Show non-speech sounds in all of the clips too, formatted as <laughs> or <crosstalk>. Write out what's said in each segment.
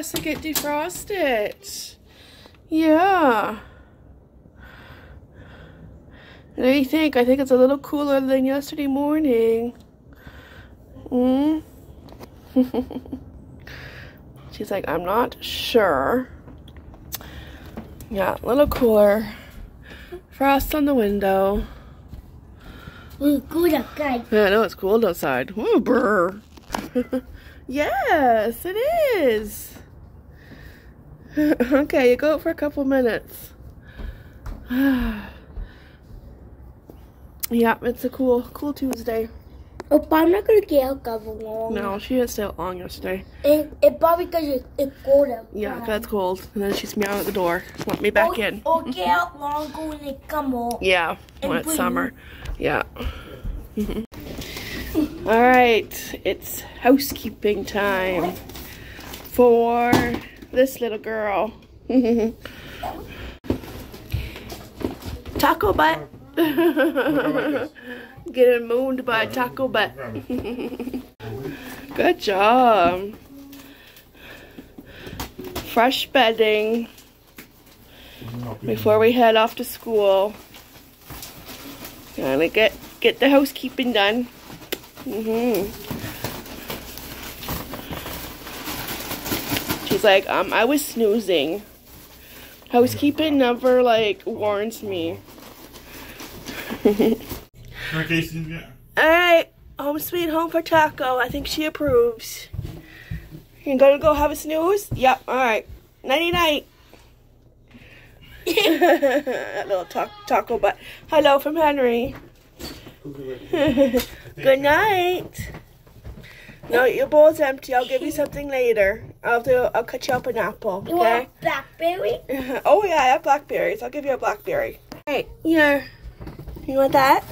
has to get defrosted. Yeah. What do you think? I think it's a little cooler than yesterday morning. Mm? <laughs> She's like, I'm not sure. Yeah, a little cooler. Frost on the window. Ooh, good outside. Yeah, I know it's cold outside. Ooh, brr. <laughs> yes, it is. <laughs> okay, you go out for a couple minutes. <sighs> yeah, it's a cool, cool Tuesday. Oh, but I'm not gonna get out cover long. No, she didn't stay out long yesterday. It, it probably because it, it's cold out. Yeah, 'cause it's cold. And then she's meowing at the door. Want me back or, in. Or get out longer when it come on. Yeah, when it's summer. Yeah. <laughs> All right, it's housekeeping time for this little girl. Taco butt. <laughs> Getting mooned by taco butt. Good job. Fresh bedding before we head off to school. Gotta get get the housekeeping done. Mhm. She's like, um, I was snoozing. Housekeeping never like warns me. Okay. Alright, home sweet home for taco. I think she approves. You gonna go have a snooze? Yep, alright. Nighty night. <laughs> little ta- taco butt. Hello from Henry. <laughs> Good night. No, your bowl's empty. I'll give you something later. I'll do. I'll cut you up an apple. You Okay. want blackberry? <laughs> oh yeah, I have blackberries. I'll give you a blackberry. Hey, here. You want that?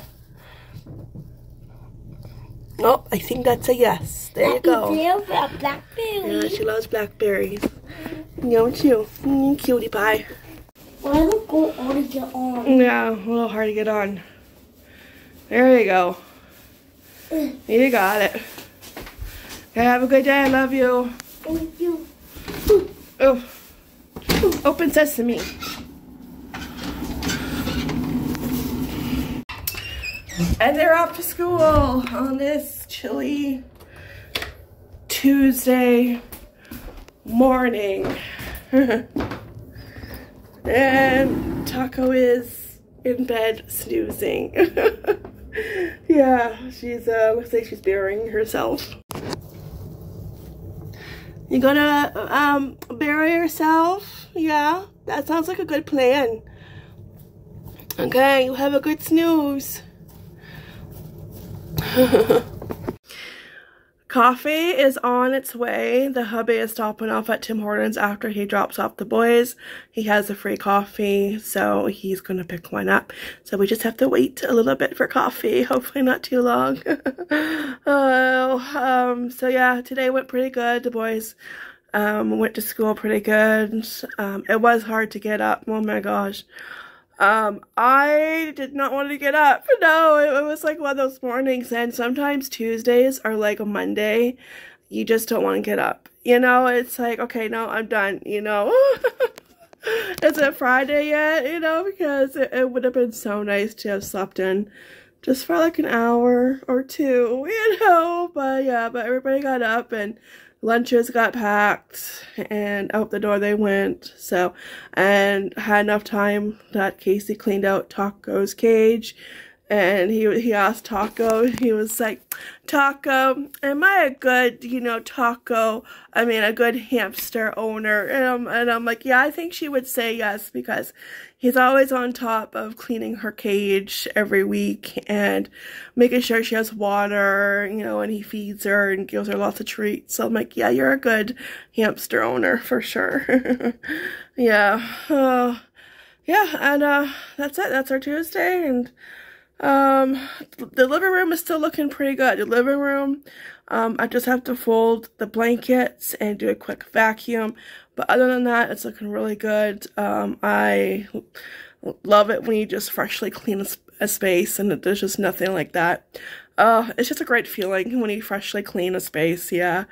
Oh, I think that's a yes. There you go. You for a Yeah, blackberry. she loves blackberries. Don't you? Mm, cutie pie. Why don't go on to get on? Yeah, a little hard to get on. There you go. You got it. Okay, have a good day. I love you. Thank you. Oh, open sesame. And they're off to school on this chilly Tuesday morning. <laughs> and Taco is in bed snoozing. <laughs> yeah, she's uh looks like she's burying herself. You gonna um bury yourself? Yeah, that sounds like a good plan. Okay, you have a good snooze. <laughs> Coffee is on its way. The hubby is stopping off at Tim Hortons after he drops off the boys. He has a free coffee, so he's gonna pick one up. So we just have to wait a little bit for coffee. <laughs> Hopefully not too long. <laughs> oh, um, so yeah, today went pretty good. The boys um, went to school pretty good. Um, it was hard to get up. Oh my gosh. Um, I did not want to get up. No, it, it was like one of those mornings, and sometimes Tuesdays are like a Monday. You just don't want to get up. You know, it's like, okay, no, I'm done. You know, <laughs> is it Friday yet? You know, because it, it would have been so nice to have slept in just for like an hour or two, <laughs> you know. But yeah, but everybody got up and lunches got packed and out the door they went. So, and had enough time that Casey cleaned out Taco's cage. And he he asked Taco, he was like, Taco, am I a good, you know, taco, I mean, a good hamster owner? And I'm, and I'm like, yeah, I think she would say yes because he's always on top of cleaning her cage every week and making sure she has water, you know, and he feeds her and gives her lots of treats. So I'm like, yeah, you're a good hamster owner for sure. <laughs> yeah. Uh, yeah, and uh, that's it. That's our Tuesday. And um, the living room is still looking pretty good. The living room, um, I just have to fold the blankets and do a quick vacuum. But other than that, it's looking really good. Um, I love it when you just freshly clean a space and there's just nothing like that. Uh, it's just a great feeling when you freshly clean a space, yeah.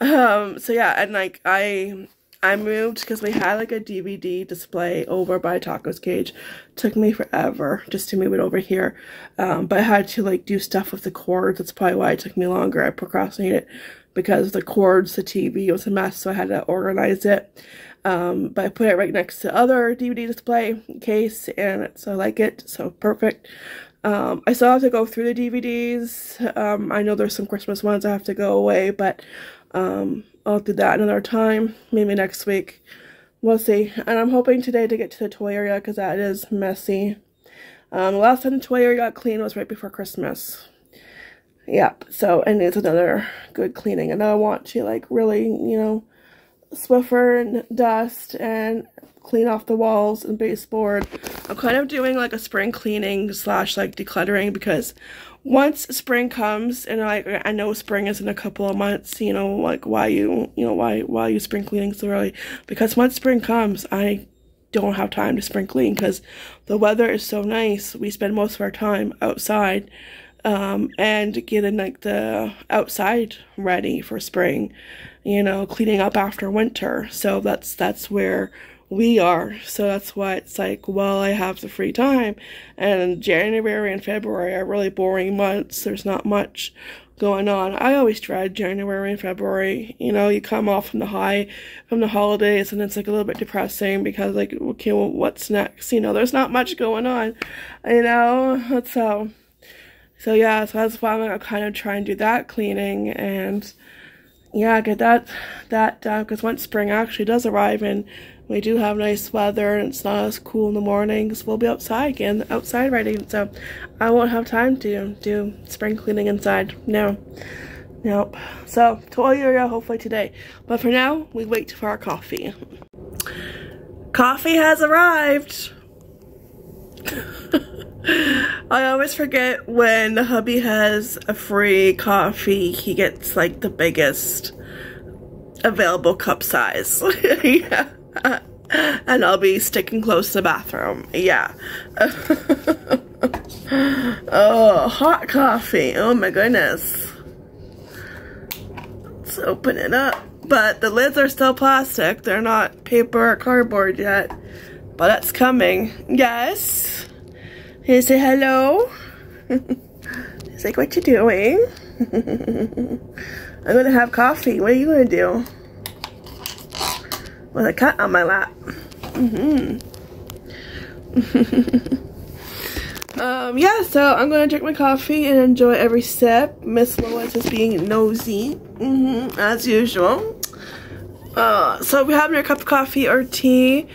Um, so yeah, and like I I moved because we had like a DVD display over by Taco's Cage. Took me forever just to move it over here. Um, but I had to like do stuff with the cords. That's probably why it took me longer. I procrastinated because the cords, the TV was a mess, so I had to organize it. Um, but I put it right next to other DVD display case, and so I like it. So perfect. Um, I still have to go through the DVDs. Um, I know there's some Christmas ones I have to go away, but um, I'll do that another time, maybe next week. We'll see. And I'm hoping today to get to the toy area because that is messy. Um, the last time the toy area got clean was right before Christmas. Yep, so it needs another good cleaning. And I want to like really, you know, Swiffer and dust and clean off the walls and baseboard. I'm kind of doing like a spring cleaning slash like decluttering because once spring comes and like I know spring is in a couple of months, you know, like why you you know why why you spring cleaning so early? Because once spring comes, I don't have time to spring clean because the weather is so nice. We spend most of our time outside um, and getting like the outside ready for spring, you know, cleaning up after winter. So that's that's where we are. So that's why it's like, well, I have the free time. And January and February are really boring months. There's not much going on. I always dread January and February. You know, you come off from the high from the holidays and it's like a little bit depressing because like, okay, well, what's next? You know, there's not much going on. You know, so. So yeah, so that's why I'm gonna kind of try and do that cleaning and yeah, get that that done because once spring actually does arrive and we do have nice weather and it's not as cool in the mornings. We'll be outside again, outside riding, so I won't have time to do spring cleaning inside. No. Nope. So, to toy area hopefully today. But for now, we wait for our coffee. Coffee has arrived! <laughs> I always forget when the hubby has a free coffee, he gets like the biggest available cup size. <laughs> yeah. <laughs> and I'll be sticking close to the bathroom. Yeah. <laughs> oh, hot coffee. Oh my goodness. Let's open it up. But the lids are still plastic. They're not paper or cardboard yet. But that's coming. Yes. He say hello. <laughs> He's like, what you doing? I'm gonna have coffee. What are you gonna do? With a cat on my lap. Mm hmm <laughs> um, yeah, so I'm gonna drink my coffee and enjoy every sip. Miss Lois is being nosy, mm -hmm, as usual. Uh, so we have your cup of coffee or tea,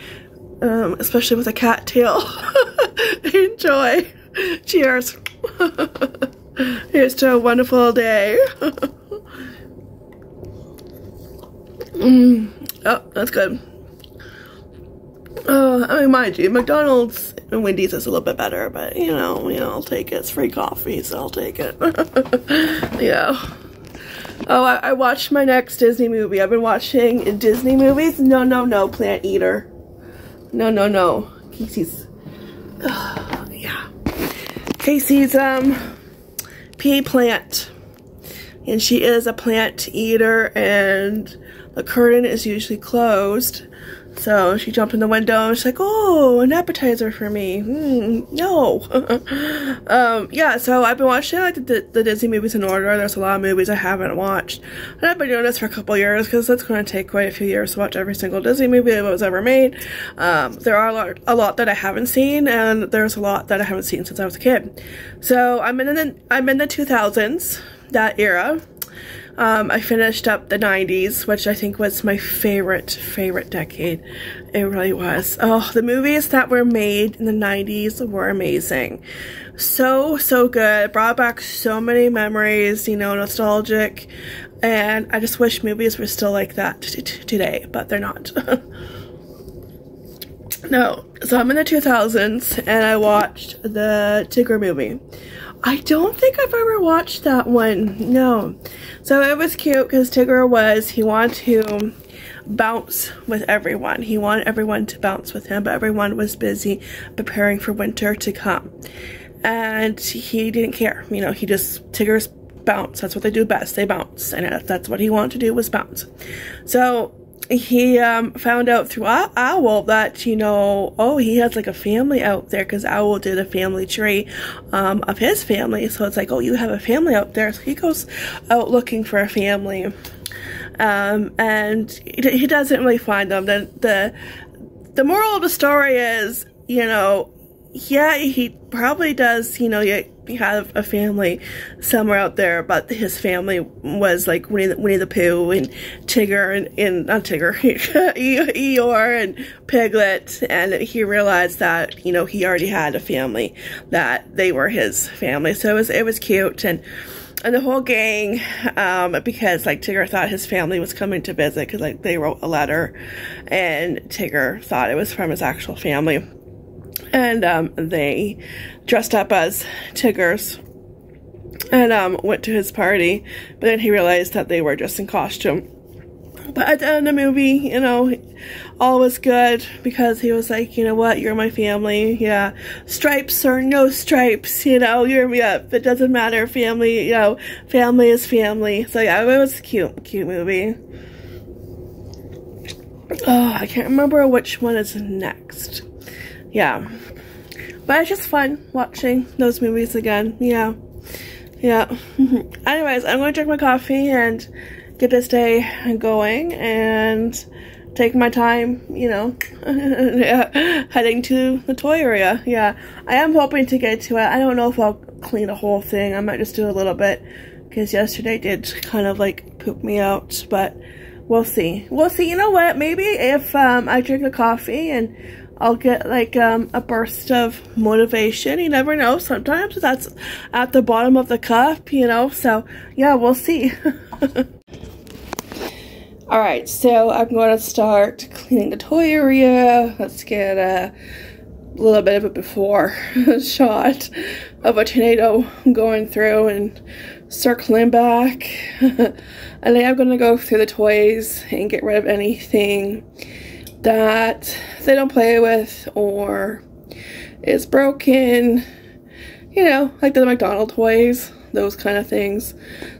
um, especially with a cat tail. <laughs> enjoy. Cheers. <laughs> Here's to a wonderful day. mm. Oh, that's good. Uh, I mean, mind you, McDonald's and Wendy's is a little bit better, but you know, you know, I'll take it. It's free coffee, so I'll take it. <laughs> yeah. Oh, I, I, watched my next Disney movie. I've been watching Disney movies. No, no, no, Plant Eater. No, no, no. Casey's. <sighs> Yeah. Casey's um pea plant, and she is a plant eater and the curtain is usually closed. So she jumped in the window and she's like, oh, an appetizer for me. Mm, no. <laughs> um, yeah, so I've been watching like the, the, Disney movies in order. There's a lot of movies I haven't watched. And I've been doing this for a couple years because it's going to take quite a few years to watch every single Disney movie that was ever made. Um, there are a lot, a lot that I haven't seen and there's a lot that I haven't seen since I was a kid. So I'm in the, I'm in the 2000s, that era. Um, I finished up the 90s, which I think was my favorite, favorite decade. It really was. Oh, the movies that were made in the 90s were amazing. So, so good. Brought back so many memories, you know, nostalgic. And I just wish movies were still like that today, but they're not. <laughs> no. So I'm in the 2000s and I watched the Tigger movie. I don't think I've ever watched that one. No. So it was cute because Tigger was, he wanted to bounce with everyone. He wanted everyone to bounce with him, but everyone was busy preparing for winter to come. And he didn't care. You know, he just, Tigger's bounce. That's what they do best. They bounce, and that's what he wanted to do was bounce. So he um, found out through Owl that you know, oh, he has like a family out there because Owl did a family tree um, of his family. So it's like, oh, you have a family out there. So he goes out looking for a family, um, and he doesn't really find them. The the the moral of the story is, you know, yeah, he probably does, you know, you have a family somewhere out there, but his family was like Winnie the, Winnie the Pooh and Tigger and, and not Tigger, <laughs> Eeyore and Piglet, and he realized that, you know, he already had a family, that they were his family, so it was, it was cute, and and the whole gang, um, because like Tigger thought his family was coming to visit because like they wrote a letter, and Tigger thought it was from his actual family and um, they dressed up as Tiggers and um, went to his party. But then he realized that they were just in costume. But at the end of the movie, you know, all was good because he was like, you know what, you're my family. Yeah, stripes or no stripes, you know, you're yeah, it doesn't matter. Family, you know, family is family. So yeah, it was a cute, cute movie. Oh, I can't remember which one is next yeah. But it's just fun watching those movies again. Yeah. Yeah. <laughs> Anyways, I'm going to drink my coffee and get this day going and take my time, you know, <laughs> heading to the toy area. Yeah. I am hoping to get to it. I don't know if I'll clean the whole thing. I might just do a little bit because yesterday did kind of like poop me out, but we'll see. We'll see. You know what? Maybe if um, I drink a coffee and I'll get like um, a burst of motivation. You never know. Sometimes that's at the bottom of the cup, you know. So yeah, we'll see. <laughs> All right, so I'm going to start cleaning the toy area. Let's get a little bit of a before <laughs> shot of a tornado going through and circling back. <laughs> and then I'm going to go through the toys and get rid of anything that they don't play with or is broken. You know, like the McDonald toys, those kind of things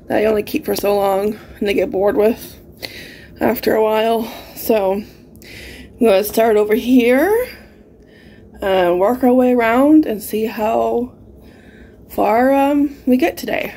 that I only keep for so long and they get bored with after a while. So I'm going to start over here and work our way around and see how far um, we get today.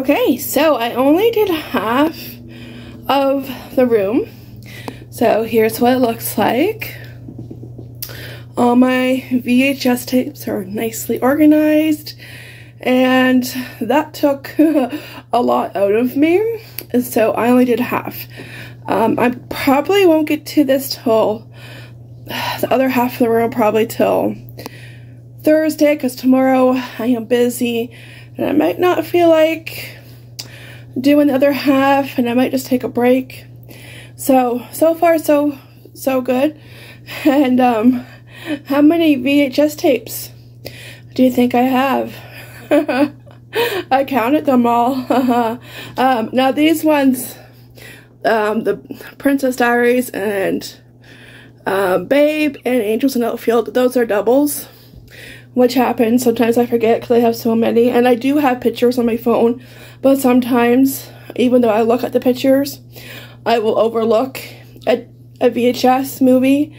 Okay, so I only did half of the room. So here's what it looks like. All my VHS tapes are nicely organized and that took <laughs> a lot out of me. So I only did half. Um, I probably won't get to this till the other half of the room probably till Thursday because tomorrow I am busy and I might not feel like doing the other half and I might just take a break. So, so far so, so good. <laughs> And, um, how many VHS tapes do you think I have? <laughs> I counted them all. <laughs> um, now these ones, um, the Princess Diaries and uh, Babe and Angels in Outfield, those are doubles which happens. Sometimes I forget because I have so many. And I do have pictures on my phone, but sometimes, even though I look at the pictures, I will overlook a, a VHS movie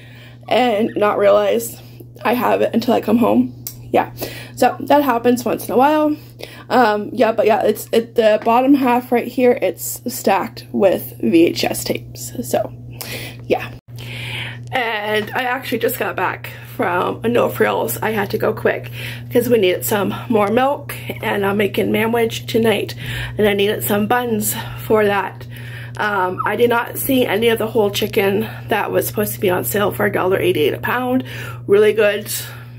and not realize I have it until I come home. Yeah, so that happens once in a while. Um, yeah, but yeah, it's at the bottom half right here, it's stacked with VHS tapes. So, yeah. And I actually just got back from No Frills. I had to go quick because we needed some more milk and I'm making manwich tonight and I needed some buns for that. Um, I did not see any of the whole chicken that was supposed to be on sale for $1.88 a pound. Really good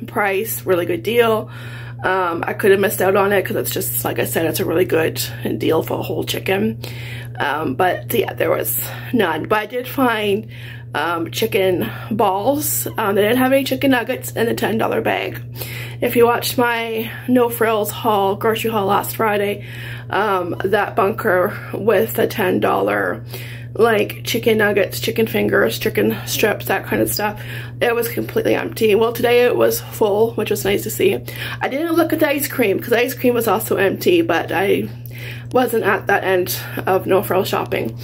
price, really good deal. Um, I could have missed out on it because it's just, like I said, it's a really good deal for a whole chicken. Um, but yeah, there was none. But I did find um, chicken balls. Um, they didn't have any chicken nuggets in the $10 bag. If you watched my No Frills haul, grocery haul last Friday, um, that bunker with the $10 like chicken nuggets, chicken fingers, chicken strips, that kind of stuff. It was completely empty. Well, today it was full, which was nice to see. I didn't look at the ice cream because ice cream was also empty, but I wasn't at that end of no frill shopping.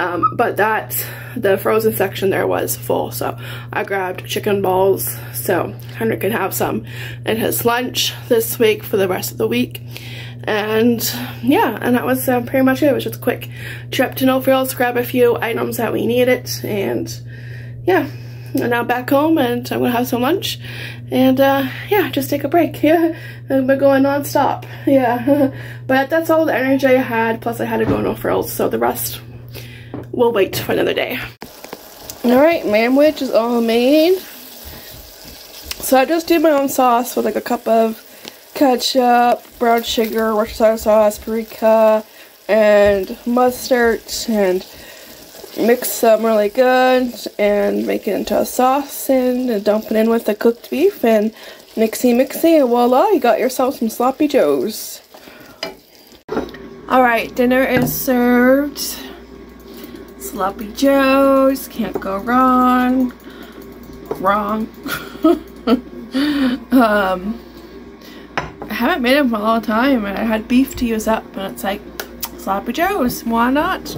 Um, but that, the frozen section there was full, so I grabbed chicken balls so Henry could have some in his lunch this week for the rest of the week. And yeah, and that was uh, pretty much it. It was just a quick trip to No Frills, grab a few items that we needed, and yeah. And now back home, and I'm gonna have some lunch, and uh, yeah, just take a break. Yeah, and we're going non-stop. <laughs> Yeah, <laughs> but that's all the energy I had. Plus, I had to go No Frills, so the rest will wait for another day. All right, manwich is all made. So I just did my own sauce with like a cup of ketchup, brown sugar, Worcestershire sauce, paprika, and mustard, and mix them really good, and make it into a sauce, and dump it in with the cooked beef, and mixy mixy, and voila, you got yourself some sloppy joes. Alright, dinner is served. Sloppy joes, can't go wrong. Wrong. <laughs> um, I haven't made them for a long time and I had beef to use up and it's like sloppy joes, why not?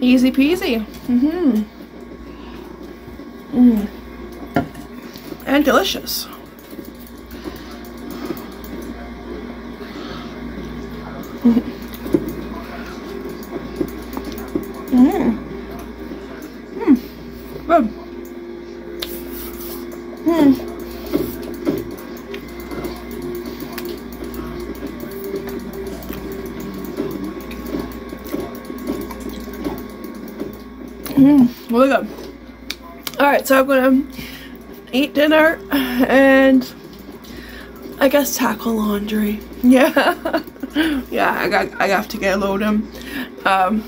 Easy peasy. Mm-hmm. Mm. And delicious. Mm. <laughs> So I'm gonna eat dinner and I guess tackle laundry. <laughs> Yeah. yeah, I got I have to get a load of Um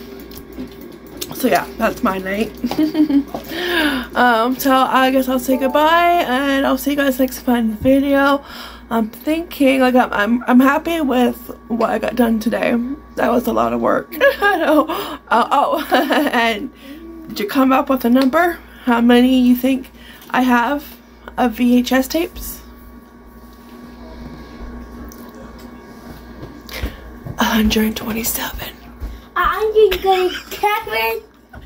so yeah, that's my night. <laughs> um, so I guess I'll say goodbye and I'll see you guys next fun video. I'm thinking like I'm, I'm I'm happy with what I got done today. That was a lot of work. <laughs> I know. Oh, oh. and did you come up with a number? How many you think I have of VHS tapes? 127. Are you going to Kevin?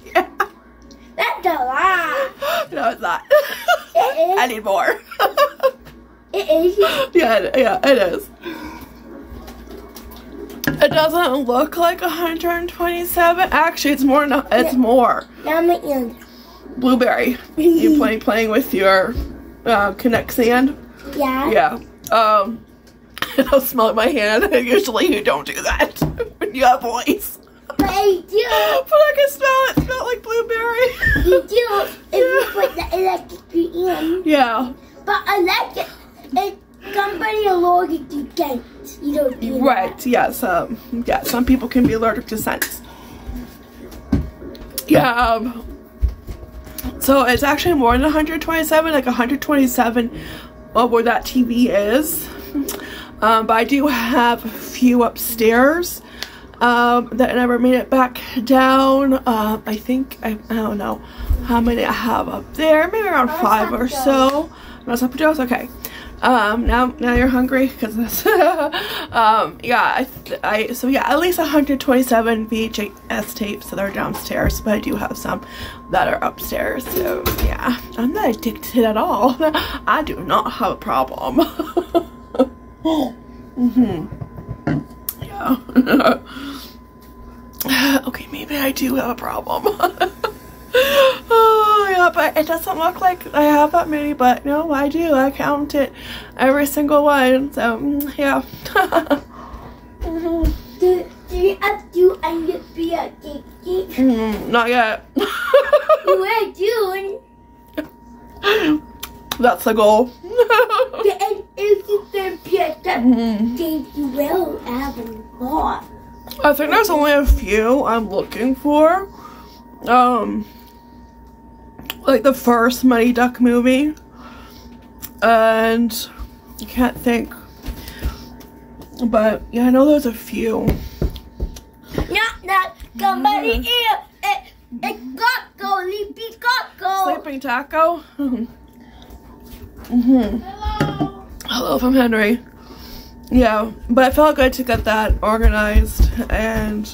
Yeah. <laughs> That's a lot. No, it's not. It I is. need more. It is. <laughs> yeah, yeah, it is. It doesn't look like 127. Actually, it's more. No, it's more. Now I'm eating. Blueberry. You play <laughs> playing with your uh, Kinetic Sand. Yeah. Yeah. Um. <laughs> I'll smell it my hand. <laughs> Usually, you don't do that when you have boys. But I do. But I can smell it. It smell like blueberry. You do if you put the electric in. yeah. But electric, if somebody allergic you can't. You don't do that. Right. Yes. Um. Yeah. Some people can be allergic to scents. Yeah. Um, so it's actually more than 127, like 127 of where that TV is. Um, but I do have a few upstairs um, that never made it back down. Um, I think, I, I don't know how many I have up there. Maybe around five or so. Most up Okay. Um, now, now you're hungry because <laughs> um, yeah, I, I, so yeah, at least 127 VHS tapes that are downstairs, but I do have some that are upstairs. So yeah, I'm not addicted at all. <laughs> I do not have a problem. <laughs> mm hmm Yeah. okay, maybe I do have a problem. Yeah, but it doesn't look like I have that many, but no, I do. I count it every single one. So mm, yeah. Do, do you have to and you be a kiki? Mm, Not yet. We're doing. That's the goal. And if you can pick up, then you will have a lot. I think there's only a few I'm looking for. Um, like the first Mighty Duck movie, and I can't think. But yeah, I know there's a few. Not that somebody here. It, it's Coco, Leapy. Sleeping Taco. mm-hmm. Hello from Henry. Yeah, but it felt good to get that organized and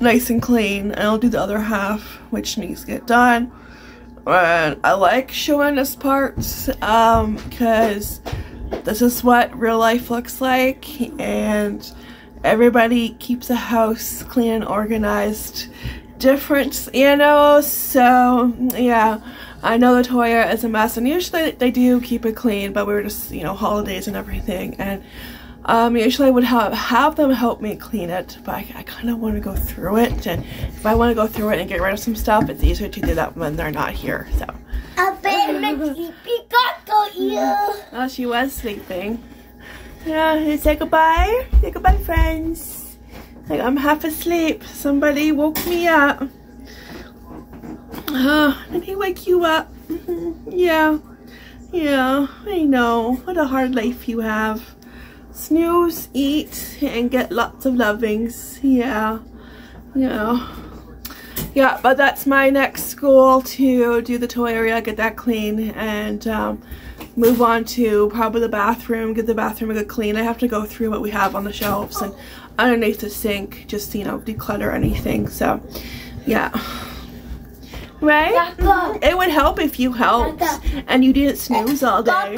nice and clean. And I'll do the other half, which needs to get done. And I like showing this parts um, because this is what real life looks like, and everybody keeps a house clean and organized different, you know. So yeah, I know the Toya is a mess, and usually they do keep it clean, but we were just you know holidays and everything, and um, usually I would have have them help me clean it, but I, I kind of want to go through it, and if I want to go through it and get rid of some stuff, it's easier to do that when they're not here. So. A baby Leapy Coco here. Oh, she was sleeping. Yeah, say goodbye. Say goodbye, friends. Like, I'm half asleep. Somebody woke me up. Oh, did he wake you up? <laughs> Yeah. Yeah, I know. What a hard life you have. Snooze, eat, and get lots of lovings. Yeah. Yeah. Yeah, but that's my next goal to do the toy area, get that clean, and um, move on to probably the bathroom, get the bathroom a good clean. I have to go through what we have on the shelves and underneath the sink, just, you know, declutter anything. So, yeah. Right? It would help if you helped and you didn't snooze all day.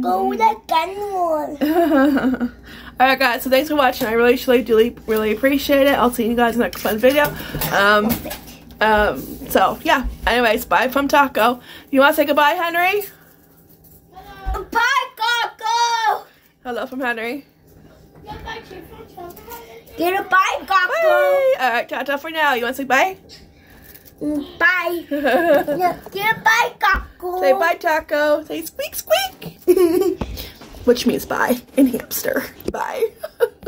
Go with the gun one. <laughs> Alright guys, so thanks for watching. I really, really, really, really appreciate it. I'll see you guys in the next fun video. Um, um, so yeah. Anyways, bye from Taco. You want to say goodbye, Henry? Bye, Coco. Hello from Henry. Get a bye. Bye. Alright, ta-ta for now. You want to say bye? Bye. <laughs> Yeah, bye, Coco. say bye, Taco. Say squeak, squeak. <laughs> Which means bye in hamster. Bye. <laughs>